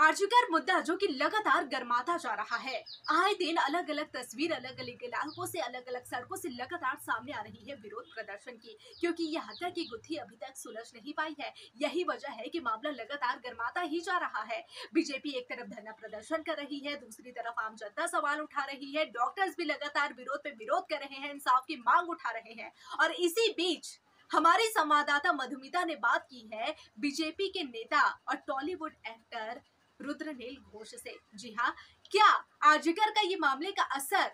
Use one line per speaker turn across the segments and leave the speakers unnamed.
आर्जुकर मुद्दा जो कि लगातार गर्माता जा रहा है। आए दिन अलग अलग तस्वीर अलग अलग इलाकों से अलग अलग सड़कों से लगातार सामने आ रही है विरोध प्रदर्शन की, क्योंकि यह हत्या की गुत्थी अभी तक सुलझ नहीं पाई है। यही वजह है कि मामला लगातार गर्माता ही जा रहा है। बीजेपी एक तरफ़ धरना प्रदर्शन कर रही है, दूसरी तरफ़ आम जनता सवाल उठा रही है। डॉक्टर्स भी लगातार विरोध पे विरोध कर रहे हैं, इंसाफ की मांग उठा रहे हैं। और इसी बीच हमारी संवाददाता मधुमिता ने बात की है, बीजेपी के नेता और टॉलीवुड एक्टर रुद्रनील घोष से। जी हाँ क्या आर्जिकर का ये मामले का असर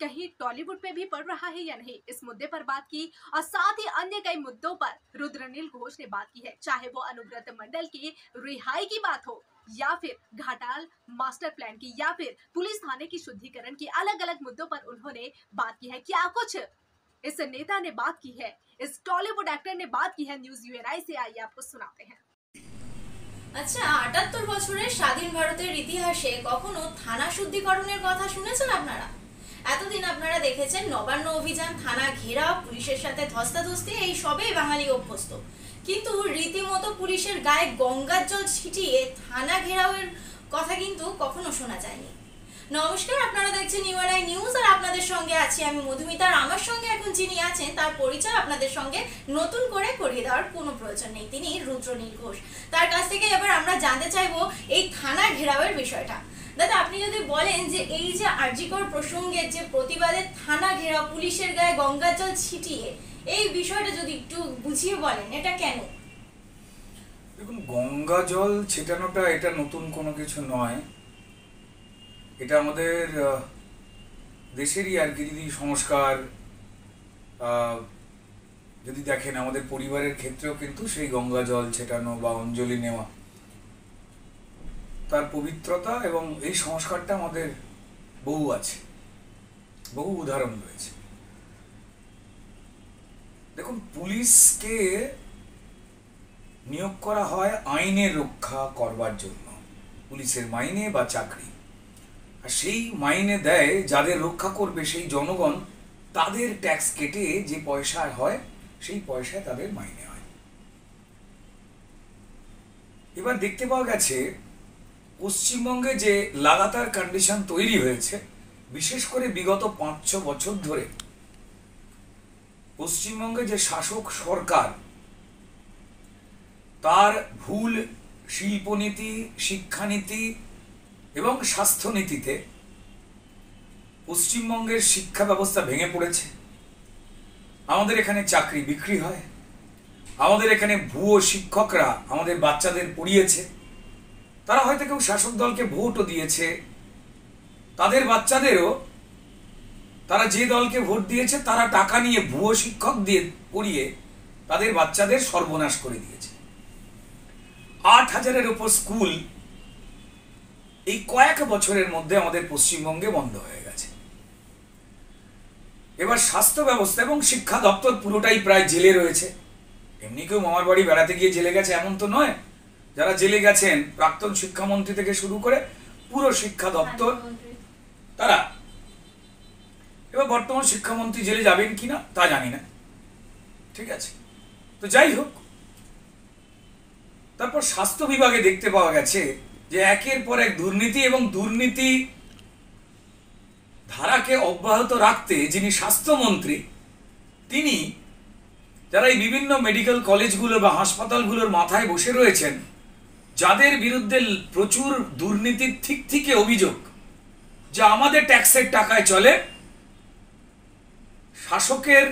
कहीं टॉलीवुड पे भी पड़ रहा है या नहीं? इस मुद्दे पर बात की और साथ ही अन्य कई मुद्दों पर रुद्रनील घोष ने बात की है। चाहे वो अनुव्रत मंडल की रिहाई की बात हो या फिर घाटाल मास्टर प्लान की या फिर पुलिस थाने की शुद्धिकरण की अलग अलग मुद्दों पर उन्होंने बात की है। क्या कुछ इस नेता ने बात की है? इस टॉलीवुड एक्टर ने बात की है? न्यूज़ यूएनआई से। आइए आपको सुनाते हैं।
আচ্ছা আটাত্তর বছরের স্বাধীন ভারতের ইতিহাসে কখনো থানা শুদ্ধিকরণের কথা শুনেছেন আপনারা? এতদিন আপনারা দেখেছেন নবান্ন অভিযান, থানা ঘেরাও পুলিশের সাথে ধস্তাধস্তি, এই সবেই বাঙালি অভ্যস্ত। কিন্তু রীতিমতো পুলিশের গায়ে গঙ্গার জল ছিটিয়ে থানা ঘেরাওয়ের কথা কিন্তু কখনো শোনা যায়নি। নমস্কার, আপনারা দেখছেন ইউআরআই নিউজ আর আপনাদের সঙ্গে আছি আমি মধুমিতা আর আমার সঙ্গে এখন যিনি আছেন, তার পরিচয় আপনাদের সঙ্গে নতুন করে করিয়ে দেওয়ার কোনো প্রয়োজন নেই। তিনি রুদ্রনীল ঘোষ। তার কাছ থেকে এবার আমরা জানতে চাইব এই থানা ঘেরাওয়ের বিষয়টা। দাদা, আপনি যদি বলেন যে এই যে আর্জিকর প্রসঙ্গে যে প্রতিবাদে থানা ঘেরাও পুলিশের গায়ে গঙ্গা জল ছিটিয়ে, এই বিষয়টা যদি একটু বুঝিয়ে বলেন, এটা কেন?
দেখুন, গঙ্গা জল ছেটানোটা এটা নতুন কোনো কিছু নয়। এটা আমাদের দেশেরই আর কি যদি সংস্কার যদি দেখেন আমাদের পরিবারের ক্ষেত্রেও কিন্তু সেই গঙ্গা জল ছেটানো বা অঞ্জলি নেওয়া, তার পবিত্রতা এবং এই সংস্কারটা আমাদের বহু আছে, বহু উদাহরণ রয়েছে। দেখুন, পুলিশকে নিয়োগ করা হয় আইনের রক্ষা করবার জন্য, পুলিশের মাইনে বা চাকরি। সেই মাইনে দেয় যাদের রক্ষা করবে সেই জনগণ, তাদের ট্যাক্স কেটে যে পয়সা হয়, সেই পয়সায় তাদের মাইনে হয়। এবার দেখতে পাওয়া গেছে, পশ্চিমবঙ্গে যে লাগাতার কন্ডিশন তৈরি হয়েছে, বিশেষ করে বিগত পাঁচ ছ বছর ধরে, পশ্চিমবঙ্গে যে শাসক সরকার, তার ভুল শিল্পনীতি, শিক্ষানীতি এবং স্বাস্থ্যনীতিতে পশ্চিমবঙ্গের শিক্ষা ব্যবস্থা ভেঙে পড়েছে। আমাদের এখানে চাকরি বিক্রি হয়। আমাদের এখানে ভুয়ো শিক্ষকরা আমাদের বাচ্চাদের পড়িয়েছে। তারা হয়তো কেউ শাসক দলকে ভোটও দিয়েছে। তাদের বাচ্চাদেরও তারা যে দলকে ভোট দিয়েছে, তারা টাকা নিয়ে ভুয়ো শিক্ষক দিয়ে পড়িয়ে তাদের বাচ্চাদের সর্বনাশ করে দিয়েছে। আট হাজারের ওপর স্কুল এই কয়েক বছরের মধ্যে আমাদের পশ্চিমবঙ্গে বন্ধ হয়ে গেছে। এবার স্বাস্থ্য ব্যবস্থা এবং শিক্ষা দপ্তর পুরোটাই প্রায় জেলে রয়েছে। এমনি কেউ মামার বাড়ি বেড়াতে গিয়ে জেলে গেছে এমন তো নয়। যারা জেলে গেছেন প্রাক্তন শিক্ষামন্ত্রী থেকে শুরু করে পুরো শিক্ষা দপ্তর তারা। এবার বর্তমান শিক্ষামন্ত্রী জেলে যাবেন কিনা তা জানি না। ঠিক আছে। তো যাই হোক তারপর স্বাস্থ্য বিভাগে দেখতে পাওয়া গেছে যে একের পর এক দুর্নীতি এবং দুর্নীতি ধারাকে অব্যাহত রাখতে যিনি স্বাস্থ্যমন্ত্রী, তিনি যারা এই বিভিন্ন মেডিকেল কলেজগুলো বা হাসপাতালগুলোর মাথায় বসে রয়েছেন, যাদের বিরুদ্ধে প্রচুর দুর্নীতির ঠিক থেকে অভিযোগ যা আমাদের ট্যাক্সের টাকায় চলে, শাসকের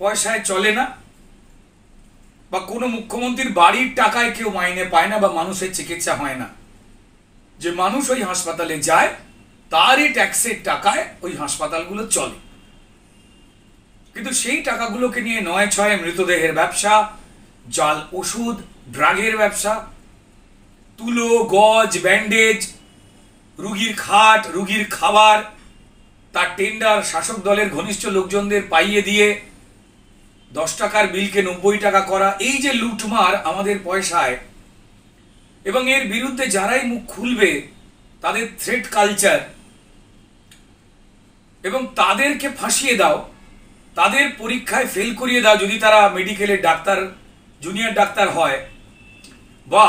পয়সায় চলে না বা কোনো মুখ্যমন্ত্রীর বাড়ির টাকায় কেউ মাইনে পায় না বা মানুষের চিকিৎসা হয় না। যে মানুষ ওই হাসপাতালে যায়, তারই ট্যাক্সের টাকায় ওই হাসপাতালগুলো চলে। কিন্তু সেই টাকাগুলোকে নিয়ে নয় ছয় মৃতদেহের ব্যবসা, জাল ওষুধ, ড্রাগের ব্যবসা, তুলো, গজ, ব্যান্ডেজ, রুগীর খাট, রুগীর খাবার, তার টেন্ডার শাসক দলের ঘনিষ্ঠ লোকজনদের পাইয়ে দিয়ে দশ টাকার বিলকে নব্বই টাকা করা, এই যে লুটমার আমাদের পয়সায়, এবং এর বিরুদ্ধে যারাই মুখ খুলবে, তাদের থ্রেট কালচার এবং তাদেরকে ফাঁসিয়ে দাও, তাদের পরীক্ষায় ফেল করিয়ে দাও, যদি তারা মেডিকেলের ডাক্তার জুনিয়র ডাক্তার হয়, বা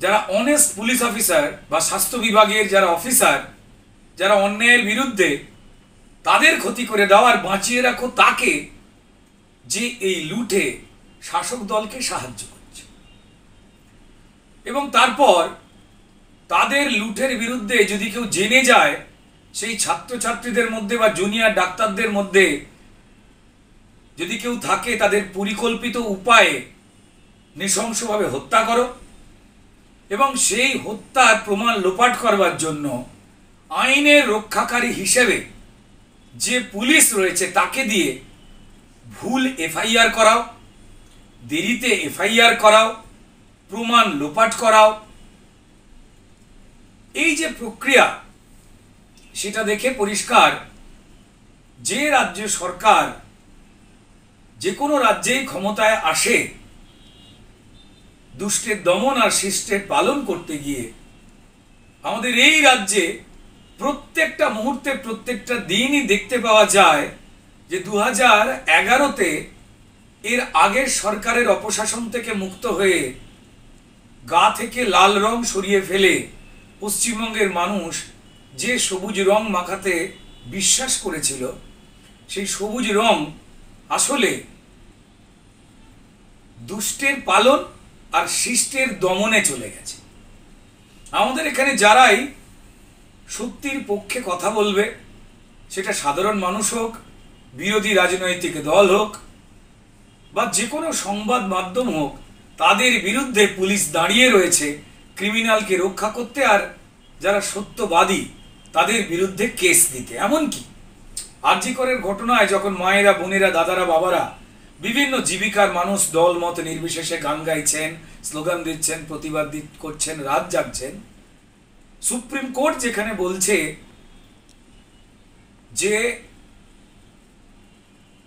যারা অনেস্ট পুলিশ অফিসার বা স্বাস্থ্য বিভাগের যারা অফিসার যারা অন্যায়ের বিরুদ্ধে, তাদের ক্ষতি করে দাও আর বাঁচিয়ে রাখো তাকে যে এই লুটে শাসক দলকে সাহায্য করছে। এবং তারপর তাদের লুটের বিরুদ্ধে যদি কেউ জেনে যায়, সেই ছাত্রছাত্রীদের মধ্যে বা জুনিয়র ডাক্তারদের মধ্যে যদি কেউ থাকে, তাদের পরিকল্পিত উপায়ে নৃশংসভাবে হত্যা করো এবং সেই হত্যার প্রমাণ লোপাট করবার জন্য আইনের রক্ষাকারী হিসেবে যে পুলিশ রয়েছে, তাকে দিয়ে ভুল এফআইআর করাও, দেরিতে এফআইআর করাও, প্রমাণ লোপাট করাও, এই যে প্রক্রিয়া, সেটা দেখে পরিষ্কার যে রাজ্য সরকার যে কোনো রাজ্যেই ক্ষমতায় আসে, দুষ্টের দমন আর শিষ্টের পালন করতে গিয়ে, আমাদের এই রাজ্যে প্রত্যেকটা মুহূর্তে, প্রত্যেকটা দিনই দেখতে পাওয়া যায় যে দু হাজার এগারোতে এর আগের সরকারের অপশাসন থেকে মুক্ত হয়ে গা থেকে লাল রং সরিয়ে ফেলে পশ্চিমবঙ্গের মানুষ যে সবুজ রং মাখাতে বিশ্বাস করেছিল, সেই সবুজ রং আসলে দুষ্টের পালন আর শিষ্টের দমনে চলে গেছে। আমাদের এখানে যারাই সত্যির পক্ষে কথা বলবে, সেটা সাধারণ মানুষ হোক বিরোধী রাজনৈতিক দল হোক বা যে কোনো সংবাদ মাধ্যম হোক, তাদের বিরুদ্ধে পুলিশ দাঁড়িয়ে রয়েছে, ক্রিমিনালকে রক্ষা করতে আর যারা সত্যবাদী, তাদের বিরুদ্ধে কেস দিতে। এমনকি আর্যিকরের ঘটনায় যখন মায়েরা, বোনেরা, দাদারা, বাবারা বিভিন্ন জীবিকার মানুষ দল মত নির্বিশেষে গান গাইছেন, স্লোগান দিচ্ছেন, প্রতিবাদ করছেন, রাত জাগছেন, সুপ্রিম কোর্ট যেখানে বলছে যে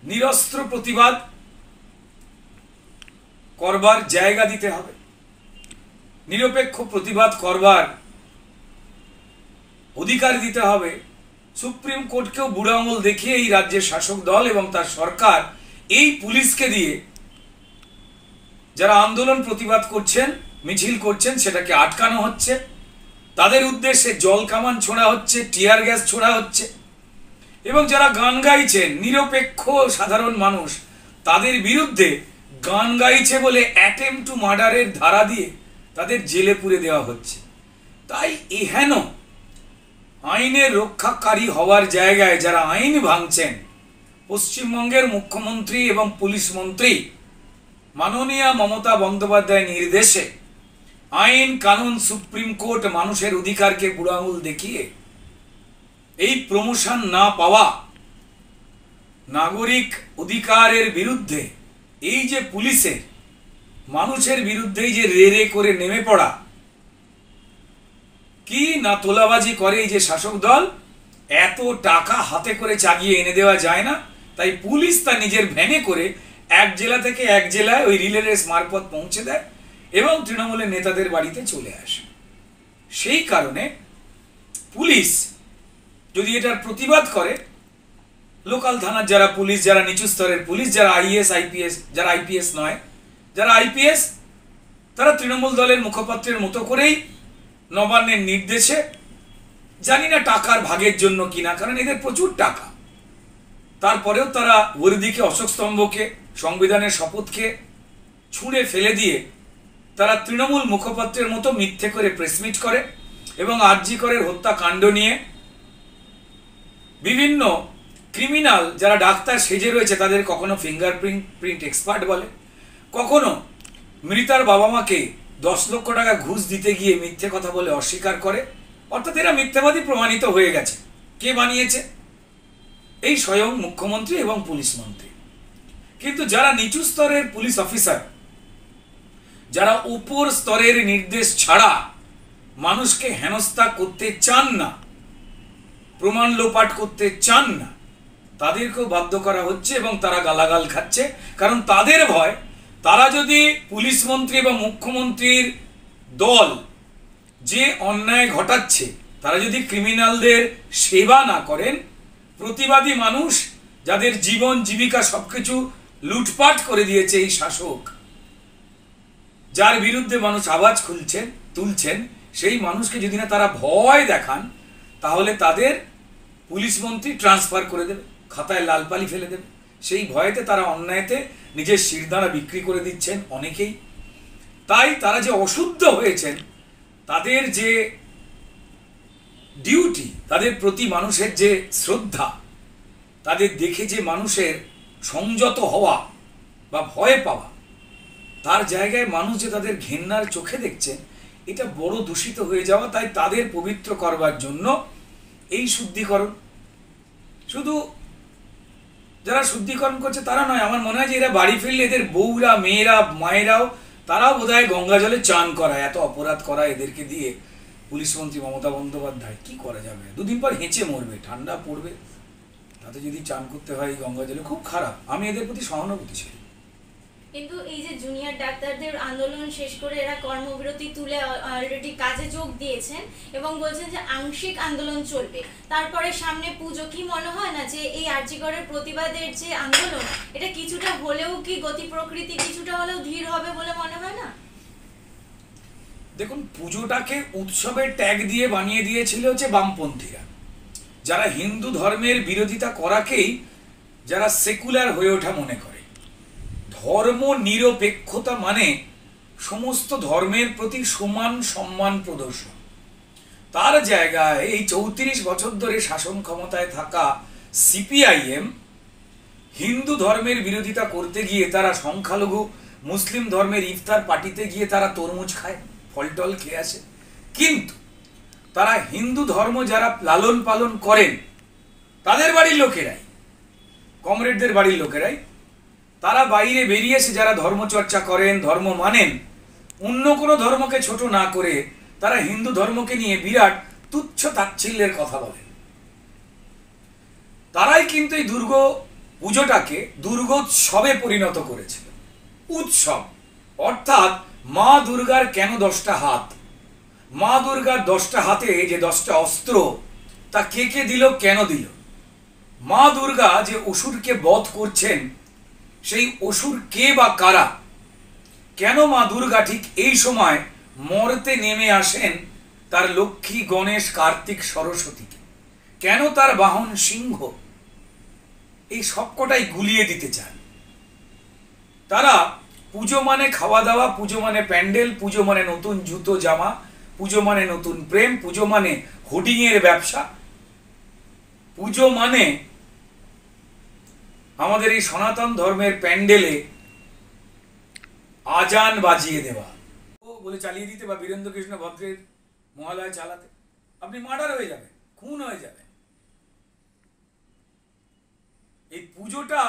নিরস্ত্র প্রতিবাদ করবার জায়গা দিতে হবে। নিরপেক্ষ প্রতিবাদ করবার অধিকার দিতে হবে। সুপ্রিম কোর্টকেও বুড়ো আঙুল দেখিয়ে এই রাজ্যের শাসক দল এবং তার সরকার এই পুলিশকে দিয়ে যারা আন্দোলন প্রতিবাদ করছেন, মিছিল করছেন, সেটাকে আটকানো হচ্ছে। তাদের উদ্দেশ্যে জল কামান ছোড়া হচ্ছে, টিয়ার গ্যাস ছোড়া হচ্ছে। এবং যারা গান গাইছেন, নিরপেক্ষ সাধারণ মানুষ, তাদের বিরুদ্ধে গান গাইছে বলে অ্যাটেম টু মার্ডারের ধারা দিয়ে তাদের জেলে পুরে দেওয়া হচ্ছে। তাই এহেন আইনের রক্ষাকারী হওয়ার জায়গায় যারা আইন ভাঙছেন, পশ্চিমবঙ্গের মুখ্যমন্ত্রী এবং পুলিশ মন্ত্রী মাননীয় মমতা বন্দ্যোপাধ্যায় নির্দেশে আইন কানুন সুপ্রিম কোর্ট মানুষের অধিকারকে বুড়ো আঙুল দেখিয়ে এই প্রমোশন না পাওয়া নাগরিক অধিকারের বিরুদ্ধে, এই যে পুলিশের, মানুষের বিরুদ্ধে যে রে রে করে নেমে পড়া, কি না তোলাবাজি করে এই যে শাসক দল? এত টাকা হাতে করে চাগিয়ে এনে দেওয়া যায় না। তাই পুলিশ তার নিজের ভ্যানে করে এক জেলা থেকে এক জেলায় ওই রিলে রেস মারফত পৌঁছে দেয় এবং তৃণমূলের নেতাদের বাড়িতে চলে আসে। সেই কারণে পুলিশ যদি এটার প্রতিবাদ করে, লোকাল থানার যারা পুলিশ, যারা নিচু স্তরের পুলিশ, যারা আইএস আইপিএস যারা আইপিএস নয়, যারা আইপিএস তারা তৃণমূল দলের মুখপাত্রের মতো করেই নবান্নের নির্দেশে, জানি না টাকার ভাগের জন্য কিনা, কারণ এদের প্রচুর টাকা। তারপরেও তারা ওরদিকে অশোক স্তম্ভকে, সংবিধানের শপথকে ছুঁড়ে ফেলে দিয়ে তারা তৃণমূল মুখপাত্রের মতো মিথ্যে করে প্রেসমিট করে এবং আরজি করের হত্যাকাণ্ড নিয়ে বিভিন্ন ক্রিমিনাল যারা ডাক্তার সেজে রয়েছে, তাদের কখনো ফিঙ্গারপ্রিন্ট প্রিন্ট এক্সপার্ট বলে। কখনো মৃতার বাবা মাকে দশ লক্ষ টাকা ঘুষ দিতে গিয়ে মিথ্যে কথা বলে অস্বীকার করে। অর্থাৎ এরা মিথ্যাবাদী প্রমাণিত হয়ে গেছে। কে বানিয়েছে? এই স্বয়ং মুখ্যমন্ত্রী এবং পুলিশ মন্ত্রী। কিন্তু যারা নিচু স্তরের পুলিশ অফিসার, যারা উপর স্তরের নির্দেশ ছাড়া মানুষকে হেনস্থা করতে চান না প্রমাণ লোপাট করতে চান না, তাদেরকেও বাধ্য করা হচ্ছে এবং তারা গালাগাল খাচ্ছে। কারণ তাদের ভয়, তারা যদি পুলিশ মন্ত্রী এবং মুখ্যমন্ত্রীর দল যে অন্যায় ঘটাচ্ছে, তারা যদি ক্রিমিনালদের সেবা না করেন, প্রতিবাদী মানুষ যাদের জীবন, জীবিকা সবকিছু লুটপাট করে দিয়েছে এই শাসক, যার বিরুদ্ধে মানুষ আওয়াজ খুলছেন, তুলছেন, সেই মানুষকে যদি না তারা ভয় দেখান তাহলে তাদের পুলিশ মন্ত্রী ট্রান্সফার করে দেবে, খাতায় লাল পালি ফেলে দেবে। সেই ভয়েতে তারা অন্যায়তে নিজের শিরদাঁড়া বিক্রি করে দিচ্ছেন অনেকেই। তাই তারা যে অশুদ্ধ হয়েছেন, তাদের যে ডিউটি তাদের প্রতি মানুষের যে শ্রদ্ধা, তাদের দেখে যে মানুষের সংযত হওয়া বা ভয় পাওয়া, তার জায়গায় মানুষ যে তাদের ঘেন্নার চোখে দেখছেন, এটা বড় দূষিত হয়ে যাওয়া, তাই তাদের পবিত্র করবার জন্য এই শুদ্ধিকরণ। শুধু যারা শুদ্ধিকরণ করছে তারা নয়, আমার মনে হয় যে এরা বাড়ি ফিরলে এদের বউরা, মেয়েরা, মায়েরাও, তারাও বোধ হয় গঙ্গা জলে চান করায়, এত অপরাধ করা এদেরকে দিয়ে। পুলিশ মন্ত্রী মমতা বন্দ্যোপাধ্যায়, কি করা যাবে? দুদিন পর হেঁচে মরবে, ঠান্ডা পড়বে। তাতে যদি চান করতে হয় গঙ্গা জলে, খুব খারাপ। আমি এদের প্রতি সহানুভূতিশীল।
কিন্তু এই যে জুনিয়র ডাক্তারদের আন্দোলন শেষ করে এরা কর্মবিরতি তুলে অলরেডি কাজে যোগ দিয়েছেন এবং বলছেন যে আংশিক আন্দোলন চলবে। তারপরে সামনে পুজো, কি মনে হয় না যে এই আর্যিকরের প্রতিবাদের যে আন্দোলন, এটা কিছুটা হলেও কি গতি প্রকৃতি কিছুটা হলেও ধীর হবে বলে মনে হয় না?
দেখুন, পুজোটাকে উৎসবের ট্যাগ দিয়ে বানিয়ে দিয়েছিল হচ্ছে বামপন্থীরা। যারা হিন্দু ধর্মের বিরোধিতা করাকেই যারা সেকুলার হয়ে ওঠা মনে করে। ধর্ম নিরপেক্ষতা মানে সমস্ত ধর্মের প্রতি সমান সম্মান প্রদর্শন। তার জায়গায় এই চৌত্রিশ বছর ধরে শাসন ক্ষমতায় থাকা সিপিআইএম হিন্দু ধর্মের বিরোধিতা করতে গিয়ে তারা সংখ্যালঘু, মুসলিম ধর্মের ইফতার পার্টিতে গিয়ে তারা তরমুজ খায়, ফলটল খেয়ে আসে। কিন্তু তারা হিন্দু ধর্ম যারা লালন পালন করেন, তাদের বাড়ির লোকেরাই, কমরেডদের বাড়ির লোকেরাই তারা বাইরে বেরিয়ে এসে যারা ধর্মচর্চা করেন, ধর্ম মানেন, অন্য কোনো ধর্মকে ছোট না করে তারা হিন্দু ধর্মকে নিয়ে বিরাট তুচ্ছ তাচ্ছিল্যের কথা বলেন। তারাই কিন্তু এই দুর্গ পুজোটাকে দুর্গোৎসবে পরিণত করেছিল। উৎসব, অর্থাৎ মা দুর্গার কেন দশটা হাত? মা দুর্গার দশটা হাতে যে দশটা অস্ত্র, তা কে কে দিল, কেন দিল? মা দুর্গা যে অসুরকে বধ করছেন সেই অসুর কে বা কারা? কেন মা দুর্গা ঠিক এই সময় মরতে নেমে আসেন তার লক্ষ্মী গণেশ কার্তিক সরস্বতীকে? কেন তার বাহন সিংহ? এই সবকটাই গুলিয়ে দিতে চান। তারা পুজো মানে খাওয়া দাওয়া, পুজো মানে প্যান্ডেল, পুজো মানে নতুন জুতো, জামা, পুজো মানে নতুন প্রেম, পুজো মানে হোর্ডিং এর ব্যবসা। পুজো মানে আমাদের এই সনাতন ধর্মের প্যান্ডেলে আজান বাজিয়ে দেওয়া। ও বলে চালিয়ে দিতে বা বীরেন্দ্র কৃষ্ণ ভদ্রের মহালয় চালাতে। আপনি মার্ডার হয়ে যাবেন, খুন হয়ে যাবেন। এই পুজোটা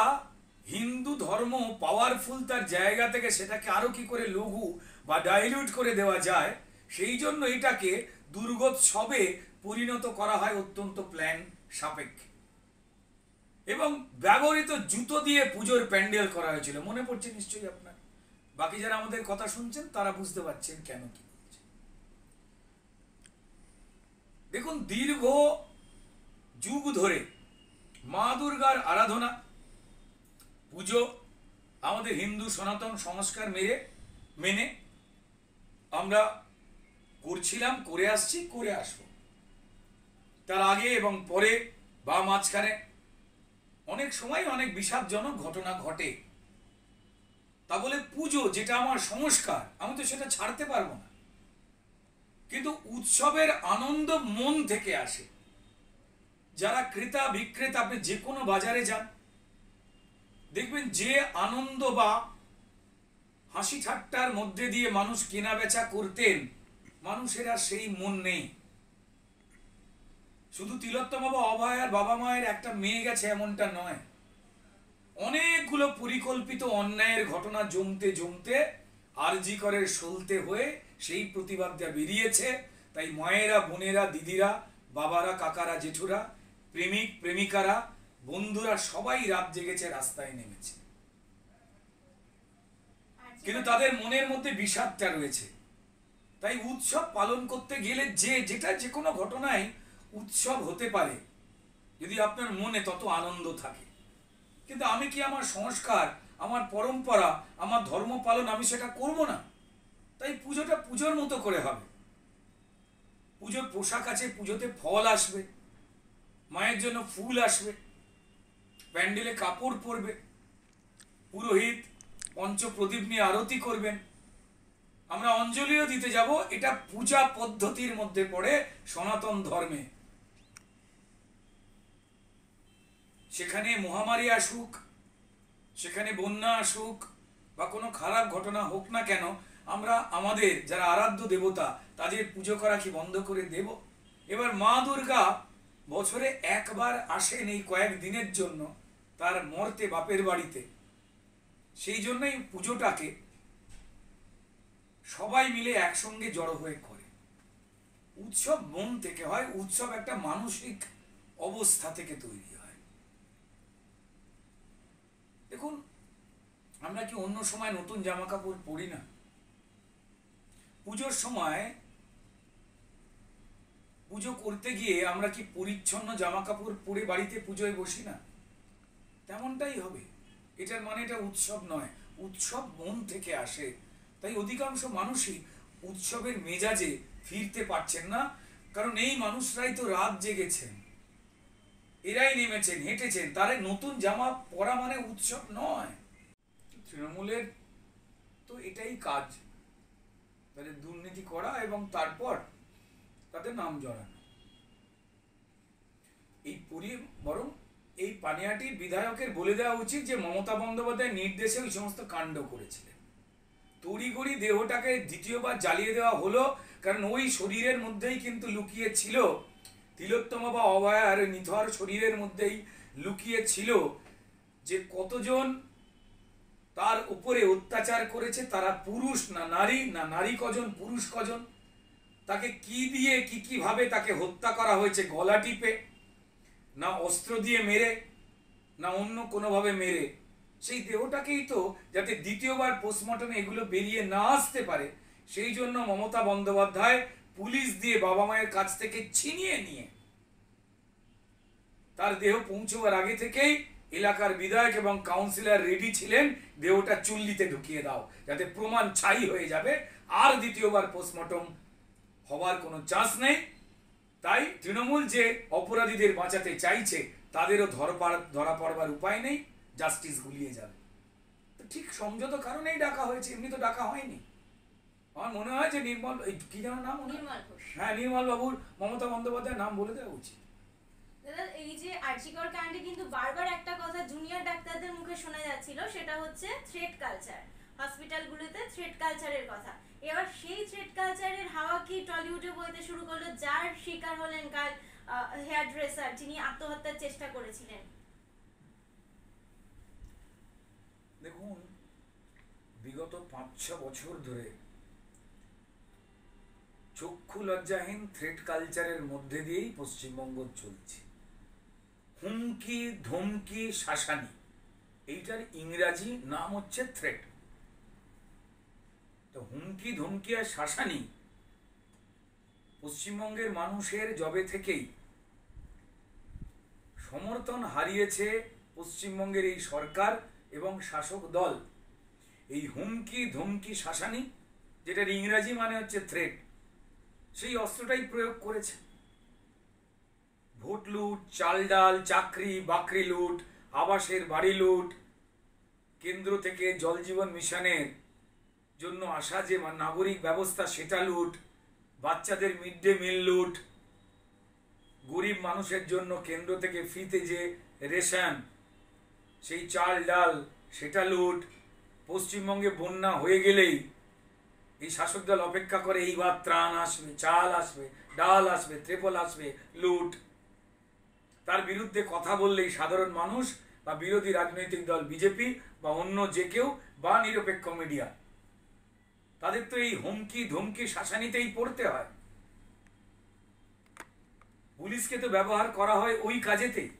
হিন্দু ধর্ম পাওয়ারফুল তার জায়গা থেকে সেটাকে আরও কি করে লঘু বা ডাইলিউট করে দেওয়া যায়, সেই জন্য এটাকে দুর্গোৎসবে পরিণত করা হয় অত্যন্ত প্ল্যান সাপেক্ষে। এবং ব্যবহৃত জুতো দিয়ে পুজোর প্যান্ডেল করা হয়েছিল। মনে পড়ছে নিশ্চয়ই আপনার? বাকি যারা আমাদের কথা শুনছেন, তারা বুঝতে পারছেন কেন কি দেখুন, দীর্ঘ যুগ ধরে মা দুর্গার আরাধনা, পুজো, আমাদের হিন্দু সনাতন সংস্কার মেরে মেনে আমরা করছিলাম, করে আসছি, করে আসব। তার আগে এবং পরে বা মাঝখানে অনেক সময় অনেক বিষাদজনক ঘটনা ঘটে। তা বলে পুজো যেটা আমার সংস্কার, আমি তো সেটা ছাড়তে পারব না। কিন্তু উৎসবের আনন্দ মন থেকে আসে। যারা ক্রেতা, বিক্রেতা, আপনি যে কোনো বাজারে যান, দেখবেন যে আনন্দ বা হাসি ঠাট্টার মধ্যে দিয়ে মানুষ কেনা বেচা করতেন, মানুষের আর সেই মন নেই। শুধু তিলোত্তমা বা অভয়ার বাবা মায়ের একটা মেয়ে গেছে এমনটা নয়। অনেকগুলো পরিকল্পিত অন্যায়ের ঘটনা জমতে জমতে আরজি করের সলতে হয়ে সেই প্রতিবাদটা বেরিয়েছে। তাই মায়েরা, বোনেরা, দিদিরা, বাবারা, কাকারা, জেঠুরা, প্রেমিক, প্রেমিকারা, বন্ধুরা সবাই রাত জেগেছে, রাস্তায় নেমেছে। কিন্তু তাদের মনের মধ্যে বিষাদটা রয়েছে। তাই উৎসব পালন করতে গেলে যে, যেটা যে কোনো ঘটনায় উৎসব হতে পারে, যদি আপনার মনে তত আনন্দ থাকে। কিন্তু আমি কি আমার সংস্কার, আমার পরম্পরা, আমার ধর্ম পালন আমি সেটা করব না? তাই পুজোটা পুজোর মতো করে হবে। পুজোর পোশাক আছে, পুজোতে ফল আসবে, মায়ের জন্য ফুল আসবে, প্যান্ডেলে কাপড় পরবে, পুরোহিত পঞ্চপ্রদীপ নিয়ে আরতি করবেন। আমরা অঞ্জলিও দিতে যাব, এটা পূজা পদ্ধতির মধ্যে পড়ে সনাতন ধর্মে। সেখানে মহামারী আসুক, সেখানে বন্যা আসুক, বা কোনো খারাপ ঘটনা হোক না কেন, আমরা আমাদের যারা আরাধ্য দেবতা, তাদের পুজো করা কি বন্ধ করে দেব? এবার মা দুর্গা বছরে একবার আসেন এই কয়েক দিনের জন্য তার মর্তে বাপের বাড়িতে। সেই জন্যই পুজোটাকে সবাই মিলে একসঙ্গে জড়ো হয়ে করে। উৎসব মন থেকে হয়, উৎসব একটা মানসিক অবস্থা থেকে তৈরি হয় দেখুন, আমরা কি অন্য সময় নতুন জামা কাপড় পরি না? পুজোর সময় পুজো করতে গিয়ে আমরা কি পরিচ্ছন্ন জামা কাপড় পরে বাড়িতে পুজোয় বসি না? তেমনটাই হবে। এটার মানে এটা উৎসব নয়। উৎসব মন থেকে আসে। তাই অধিকাংশ মানুষই উৎসবের মেজাজে ফিরতে পারছেন না। কারণ এই মানুষরাই তো রাত জেগেছেন। এরাই নেমেছেন, হেঁটেছেন। তারা নতুন জামা পরা মানে উৎসব নয়। তৃণমূলের তো এটাই কাজ। তাদের দুর্নীতি করা এবং তারপর তাদের নাম জড়ানো। এই পুরী, বরং এই পানিয়াটি বিধায়কের বলে দেওয়া উচিত যে, মমতা বন্দ্যোপাধ্যায়ের নির্দেশে ওই সমস্ত কাণ্ড করেছিলেন। তড়িগড়ি দেহটাকে দ্বিতীয়বার জ্বালিয়ে দেওয়া হলো, কারণ ওই শরীরের মধ্যেই কিন্তু লুকিয়ে ছিল তিলোত্তমা বা অভয়ার নিথর শরীরের মধ্যেই লুকিয়ে ছিল যে কতজন তার উপরে অত্যাচার করেছে, তারা পুরুষ না নারী না নারী কজন, পুরুষ কজন? তাকে কি দিয়ে, কি কি ভাবে তাকে হত্যা করা হয়েছে? গলা টিপে, না অস্ত্র দিয়ে মেরে, না অন্য কোনোভাবে মেরে? সেই দেহটাকেই তো যাতে দ্বিতীয়বার পোস্টমর্টমে এগুলো বেরিয়ে না আসতে পারে, সেই জন্য মমতা বন্দ্যোপাধ্যায় পুলিশ দিয়ে বাবা মায়ের কাছ থেকে ছিনিয়ে নিয়ে তার দেহ পৌঁছবার আগে থেকেই এলাকার বিধায়ক এবং কাউন্সিলর রেডি ছিলেন দেহটা চুল্লিতে ঢুকিয়ে দাও, যাতে প্রমাণ ছাই হয়ে যাবে। আর দ্বিতীয়বার পোস্টমর্টম হওয়ার কোনো চান্স নেই। তাই তৃণমূল যে অপরাধীদের বাঁচাতে চাইছে, তাদেরও ধরপার, ধরা পড়বার উপায় নেই জাস্টিস গুলিয়ে যাবে। ঠিক সংযত কারণেই ডাকা হয়েছে, এমনি তো ডাকা হয়নি। আমার মনে হয় যে নির্মল কি যেন নাম
নির্মল
হ্যাঁ নির্মল বাবুর মমতা বন্দ্যোপাধ্যায়ের নাম বলে দেওয়া উচিত।
দাদা এই যে আর্চিকর কাণ্ডে কিন্তু বারবার একটা কথা জুনিয়র ডাক্তারদের মুখে শোনা যাচ্ছিল সেটা হচ্ছে থ্রেড কালচার হসপিটালগুলোতে থ্রেড কালচারের কথা। এবার সেই থ্রেড কালচারের হাওয়া কি টলিউডে বইতে শুরু করল? যার শিকার হলেন কাল হেয়ার ড্রেসার যিনি আত্মহত্যার চেষ্টা করেছিলেন।
দেখুন বিগত পাঁচ ছ বছর ধরে চক্ষু লজ্জাহীন থ্রেড কালচারের মধ্যে দিয়েই পশ্চিমবঙ্গ চলছে। হুমকি, ধমকি, শাসানি, এইটার ইংরাজি নাম হচ্ছে থ্রেট তো হুমকি, ধমকি আর শাসানি পশ্চিমবঙ্গের মানুষের জবে থেকেই সমর্থন হারিয়েছে পশ্চিমবঙ্গের এই সরকার এবং শাসক দল। এই হুমকি, ধমকি, শাসানি, যেটার ইংরাজি মানে হচ্ছে থ্রেট সেই অস্ত্রটাই প্রয়োগ করেছে। ভোট লুট চাল ডাল চাকরি, বাকরি লুট, আবাসের বাড়ি লুট, কেন্দ্র থেকে জল জীবন মিশনের জন্য আসা যে নাগরিক ব্যবস্থা, সেটা লুট, বাচ্চাদের মিড ডে মিল লুট, গরিব মানুষের জন্য কেন্দ্র থেকে ফ্রিতে যে রেশন, সেই চাল ডাল সেটা লুট, পশ্চিমবঙ্গে বন্যা হয়ে গেলেই এই শাসক দল অপেক্ষা করে এইবার ত্রাণ আসবে, চাল আসবে, ডাল আসবে, ত্রিপল আসবে, লুট। তার বিরুদ্ধে কথা বললেই সাধারণ মানুষ বা বিরোধী রাজনৈতিক দল, বিজেপি বা অন্য যে কেউ বা নিরপেক্ষ মিডিয়া। তাদের তো এই হুমকি, ধমকি, শাসানিতেই পড়তে হয়। পুলিশকে তো ব্যবহার করা হয় ওই কাজেতেই।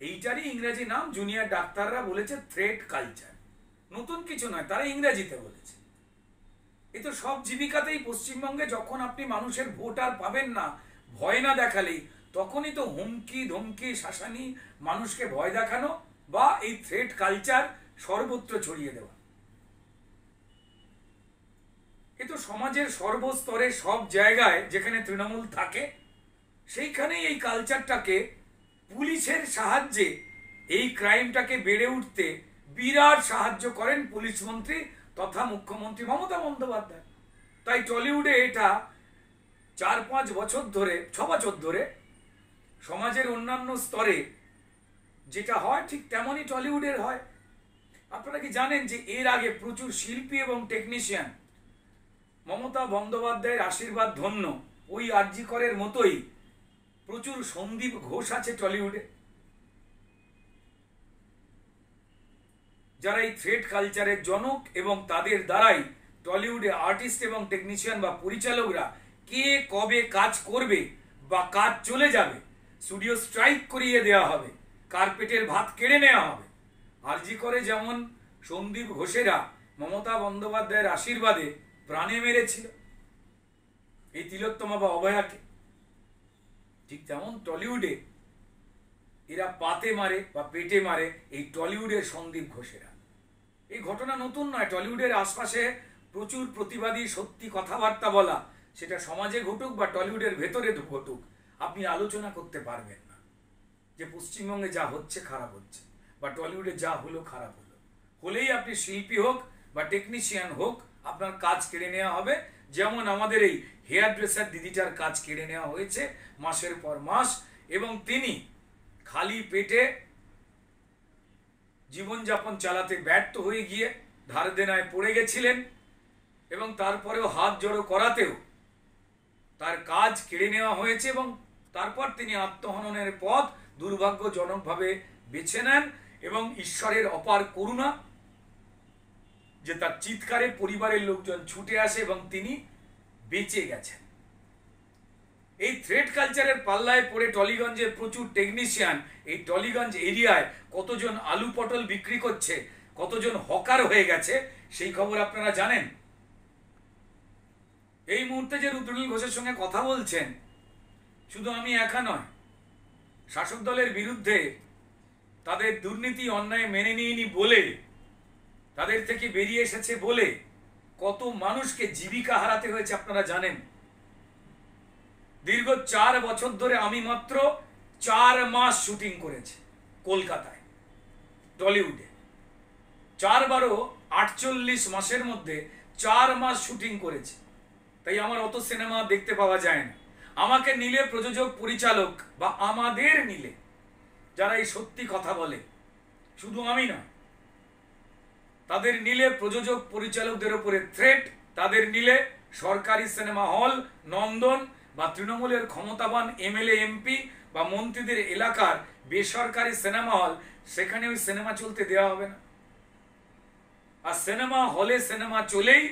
এইটারই ইংরেজি নাম, জুনিয়র ডাক্তাররা বলেছে থ্রেড কালচার নতুন কিছু নয়, তারা ইংরেজিতে বলেছে। এ তো সব জীবিকাতেই পশ্চিমবঙ্গে যখন আপনি মানুষের ভোট আর পাবেন না, ভয় না দেখালেই, তখনই তো হুমকি, ধমকি, শাসানি মানুষকে ভয় দেখানো বা এই থ্রেড কালচার সর্বত্র ছড়িয়ে দেওয়া। এ তো সমাজের সর্বস্তরে সব জায়গায় যেখানে তৃণমূল থাকে, সেইখানেই এই কালচারটাকে পুলিশের সাহায্যে এই ক্রাইমটাকে বেড়ে উঠতে বিরাট সাহায্য করেন পুলিশ মন্ত্রী তথা মুখ্যমন্ত্রী মমতা বন্দ্যোপাধ্যায়। তাই টলিউডে এটা চার পাঁচ বছর ধরে, ছ বছর ধরে সমাজের অন্যান্য স্তরে যেটা হয় ঠিক তেমনই টলিউডের হয়। আপনারা কি জানেন যে এর আগে প্রচুর শিল্পী এবং টেকনিশিয়ান মমতা বন্দ্যোপাধ্যায়ের আশীর্বাদ ধন্য ওই আর্যিকরের মতোই প্রচুর সন্দীপ ঘোষ আছে টলিউডে। যারা এই থ্রেড কালচারের জনক এবং তাদের দ্বারাই টলিউডে আর্টিস্ট এবং টেকনিশিয়ান বা পরিচালকরা কে কবে কাজ করবে বা কাজ চলে যাবে, স্টুডিও স্ট্রাইক করিয়ে দেওয়া হবে, কার্পেটের ভাত কেড়ে নেওয়া হবে। আরজি করে যেমন সন্দীপ ঘোষেরা মমতা বন্দ্যোপাধ্যায়ের আশীর্বাদে প্রাণে মেরেছিল, এই তিলোত্তমা বা অভয়াকে, ঠিক তেমন টলিউডে এরা পাতে মারে বা পেটে মারে এই টলিউডের সন্দীপ ঘোষেরা। এই ঘটনা নতুন নয়, টলিউডের আশপাশে প্রচুর প্রতিবাদী সত্যি কথাবার্তা বলা, সেটা সমাজে ঘটুক বা টলিউডের ভেতরে ঘটুক, আপনি আলোচনা করতে পারবেন না। যে পশ্চিমবঙ্গে যা হচ্ছে খারাপ হচ্ছে, বা টলিউডে যা হলো খারাপ হলো। হলেই আপনি শিল্পী হোক বা টেকনিশিয়ান হোক, আপনার কাজ কেড়ে নেওয়া হবে। যেমন আমাদের এই হেয়ার ড্রেসার দিদিটার কাজ কেড়ে নেওয়া হয়েছে মাসের পর মাস, এবং তিনি খালি পেটে জীবনযাপন চালাতে ব্যর্থ হয়ে গিয়ে ধার দেনায় পড়ে গেছিলেন এবং তারপরেও হাত জড়ো করাতেও তার কাজ কেড়ে নেওয়া হয়েছে এবং তারপর তিনি আত্মহননের পথ দুর্ভাগ্যজনকভাবে বেছে নেন এবং ঈশ্বরের অপার করুণা যে তার চিৎকারে পরিবারের লোকজন ছুটে আসে এবং তিনি বেঁচে গেছেন। এই থ্রেড কালচারের পাল্লায় পড়ে টলিগঞ্জের প্রচুর টেকনিশিয়ান এই টলিগঞ্জ এরিয়ায় কতজন আলু পটল বিক্রি করছে, কতজন হকার হয়ে গেছে, সেই খবর আপনারা জানেন? এই মুহূর্তে যে রুদ্রনীল ঘোষের সঙ্গে কথা বলছেন, শুধু আমি একা নয়, শাসক দলের বিরুদ্ধে তাদের দুর্নীতি অন্যায় মেনে নিয়নি বলে, তাদের থেকে বেরিয়ে এসেছে বলে কত মানুষকে জীবিকা হারাতে হয়েছে আপনারা জানেন? দীর্ঘ চার বছর ধরে আমি মাত্র চার মাস শুটিং করেছি কলকাতায়, টলিউডে। চার বারো আটচল্লিশ মাসের মধ্যে চার মাস শুটিং করেছি। তাই আমার অত সিনেমা দেখতে পাওয়া যায় না। আমাকে নিলে প্রযোজক, পরিচালক বা আমাদের নিলে, যারা এই সত্যি কথা বলে, শুধু আমি না, তাদের নিলে প্রযোজক, পরিচালকদের উপরে থ্রেট তাদের নিলে সরকারি সিনেমা হল, নন্দন বা তৃণমূলের ক্ষমতাবান এমএলএ, এমপি বা মন্ত্রীদের এলাকার বেসরকারি সিনেমা হল, সেখানে ওই সিনেমা চলতে দেওয়া হবে না। আর সিনেমা হলে সিনেমা চলেই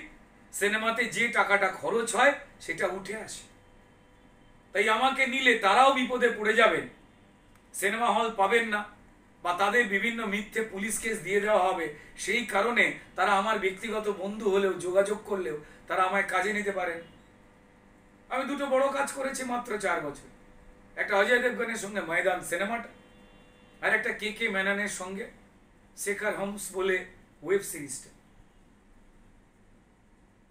সিনেমাতে যে টাকাটা খরচ হয়, সেটা উঠে আসে। তাই আমাকে নিলে তারাও বিপদে পড়ে যাবেন। সিনেমা হল পাবেন না বা তাদের বিভিন্ন মিথ্যে পুলিশ কেস দিয়ে দেওয়া হবে। সেই কারণে তারা আমার ব্যক্তিগত বন্ধু হলেও, যোগাযোগ করলেও তারা আমায় কাজে নিতে পারেন। আমি দুটো বড় কাজ করেছি মাত্র চার বছর। একটা অজয় দেবগনের সঙ্গে ময়দান সিনেমাটা, আর একটা কে কে মেনানের সঙ্গে শেখার হোমস বলে ওয়েব সিরিজটা।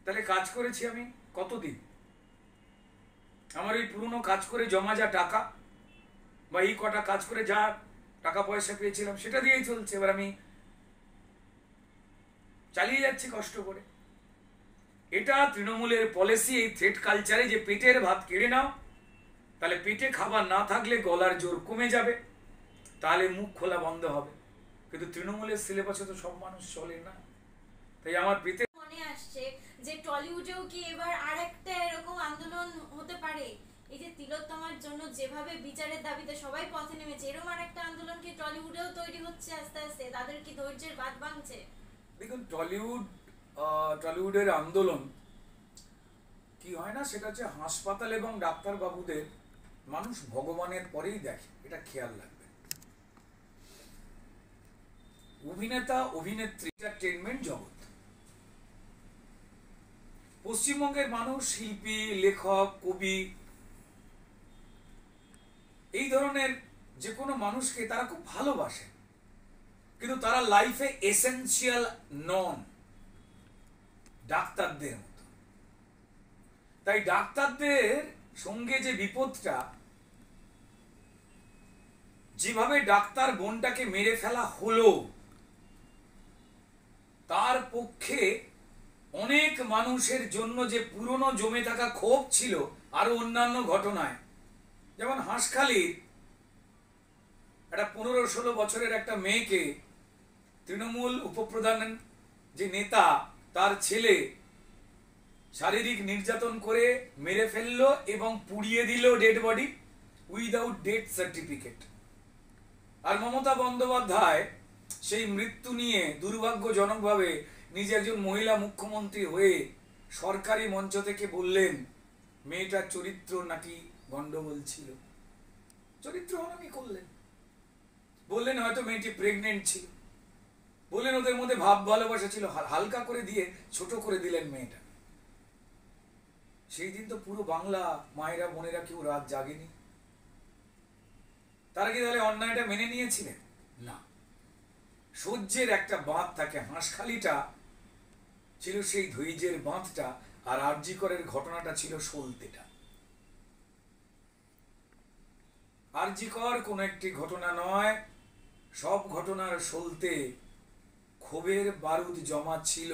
তাহলে কাজ করেছি আমি কতদিন? আমার এই পুরনো কাজ করে জমা যা টাকা, বা এই কটা কাজ করে যা টাকা পয়সা পেয়েছিলাম, সেটা দিয়েই চলছে। এবার আমি চালিয়ে যাচ্ছি কষ্ট করে। এটা তৃণমূলের পলিসি এই থ্রেড কালচারে যে পেটের ভাত কেড়ে নাও তাহলে পেটে খাবার না থাকলে গলার জোর কমে যাবে তাহলে মুখ খোলা বন্ধ হবে। কিন্তু তৃণমূলের সিলেবাসে তো সব মানুষ চলে না। তাই আমার পেটে
মনে আসছে যে টলিউডেও কি এবার আরেকটা এরকম আন্দোলন হতে পারে? এই যে তিলোত্তমার জন্য যেভাবে বিচারের দাবিতে সবাই পথে নেমেছে এরকম আরেকটা আন্দোলন কি টলিউডেও তৈরি হচ্ছে আস্তে আস্তে? তাদের কি ধৈর্যের বাদ ভাঙছে?
দেখুন টলিউড টলিউডের আন্দোলন। কি হয় না, সেটা হচ্ছে হাসপাতাল এবং ডাক্তার বাবুদের মানুষ ভগবানের পরেই দেখে, এটা খেয়াল রাখবে অভিনেতা, অভিনেত্রী এন্টারটেনমেন্ট জগৎ। পশ্চিমবঙ্গের মানুষ, শিল্পী, লেখক, কবি, এই ধরনের যে কোনো মানুষকে তারা খুব ভালোবাসে। কিন্তু তারা লাইফে এসেনশিয়াল নন ডাক্তারদের মতো। তাই ডাক্তারদের সঙ্গে যে বিপদটা, যেভাবে ডাক্তার বোনটাকে মেরে ফেলা হলো, তার পক্ষে অনেক মানুষের জন্য যে পুরনো জমে থাকা ক্ষোভ ছিল, আরও অন্যান্য ঘটনায়। যেমন হাঁসখালির একটা পনেরো ষোলো বছরের একটা মেয়েকে তৃণমূল উপপ্রধান যে নেতা তার ছেলে শারীরিক নির্যাতন করে মেরে ফেলল এবং পুড়িয়ে দিল dead body without death certificate আর মমতা বন্দ্যোপাধ্যায় সেই মৃত্যু নিয়ে দুর্ভাগ্যজনকভাবে নিজে একজন মহিলা মুখ্যমন্ত্রী হয়ে সরকারি মঞ্চ থেকে বললেন, মেয়েটার চরিত্র নাকি গন্ডগোল ছিল। চরিত্র হননি করলেন। বললেন হয়তো মেয়েটি প্রেগনেন্ট ছিল। বললেন, ওদের মধ্যে ভাব, ভালোবাসা ছিল। হালকা করে দিয়ে ছোট করে দিলেন মেয়েটা। সেই দিন তো পুরো বাংলা মায়েরা, বোনেরা কেউ রাত জাগেনি। তারা কি তাহলে অন্যায়টা মেনে নিয়েছিলেন? না। সহ্যের একটা বাঁধ থাকে, হাঁসখালিটা ছিল সেই ধৈর্যের বাঁধটা, আর আরজিকরের ঘটনাটা ছিল সলতেটা। আরজিকর কোন একটি ঘটনা নয়, সব ঘটনার সলতে ক্ষোভের বারুদ জমা ছিল